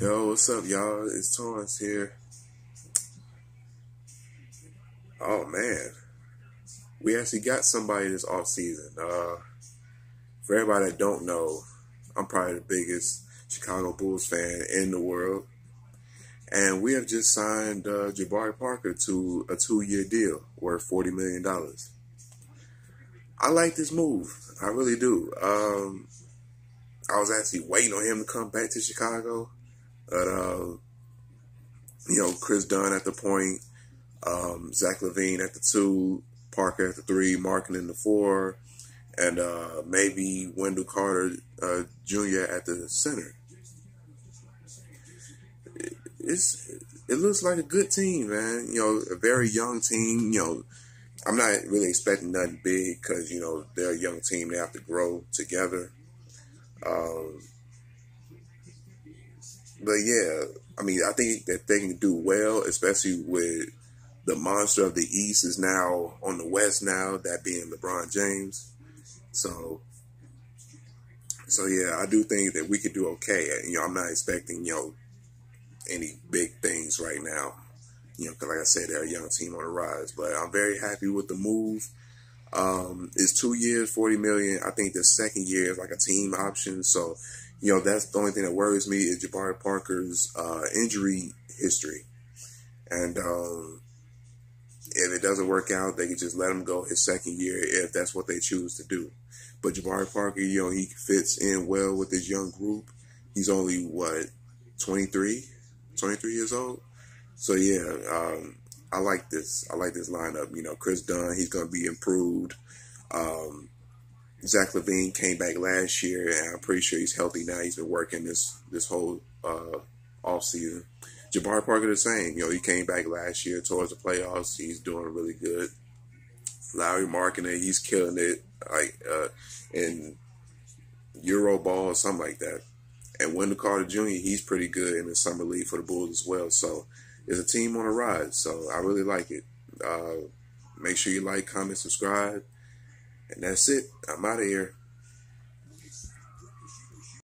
Yo, what's up, y'all? It's Torrence here. Oh man, we actually got somebody this off season. Uh, for everybody that don't know, I'm probably the biggest Chicago Bulls fan in the world, and we have just signed uh, Jabari Parker to a two-year deal worth forty million dollars. I like this move. I really do. Um, I was actually waiting on him to come back to Chicago. But, uh, you know, Kris Dunn at the point, um, Zach LaVine at the two, Parker at the three, Markkanen in the four, and uh, maybe Wendell Carter uh, Jr. at the center. It's it looks like a good team, man. You know, a very young team. You know, I'm not really expecting nothing big because you know they're a young team. They have to grow together. Um, but yeah, I mean, I think that they can do well, especially with the monster of the East is now on the West now, that being LeBron James. So, so yeah, I do think that we could do okay. You know, I'm not expecting you know any big things right now. You know, because like I said, they're a young team on the rise. But I'm very happy with the move. Um, it's two years, forty million. I think the second year is like a team option. So you know, that's the only thing that worries me is Jabari Parker's uh, injury history. And um, if it doesn't work out, they can just let him go his second year if that's what they choose to do. But Jabari Parker, you know, he fits in well with this young group. He's only, what, 23? 23 years old? So, yeah, um, I like this. I like this lineup. You know, Kris Dunn, he's going to be improved. Um, Zach LaVine came back last year, and I'm pretty sure he's healthy now. He's been working this this whole uh, off season. Jabari Parker the same. You know, he came back last year towards the playoffs. He's doing really good. Lauri Markkanen, he's killing it, like uh, in Euro ball or something like that. And Wendell Carter Jr., he's pretty good in the summer league for the Bulls as well. So it's a team on a rise. So I really like it. Uh, make sure you like, comment, subscribe. And that's it. I'm out of here.